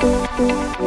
Música